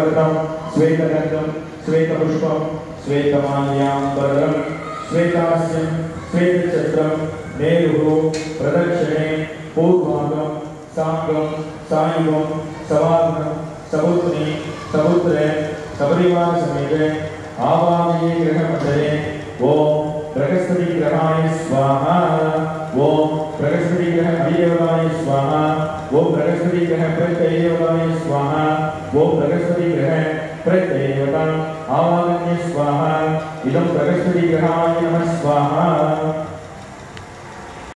वरदं श्वेतगन्धं श्वेतपुष्पं श्वेतमाल्याम्बरं श्वेतास्यं, श्वेतचत्रं, मेरुः, प्रदक्षिणे, पूर्वागं, साङ्गं, सायुगं सवागं समुद्रे समुद्रे सपरिवारसमेते आवामये गृहमण्डले ॐ बृहस्पतिग्रहाय स्वाहा ॐ बृहस्पतिग्रह अभिदेवताय स्वाहा ॐ बृहस्पतिग्रह प्रत्ययदेवताय स्वाहा। भो सरस्वतीगृह प्रत्येवताम् आवादने स्वाहा। इदं सरस्वतीगृह स्वाहा।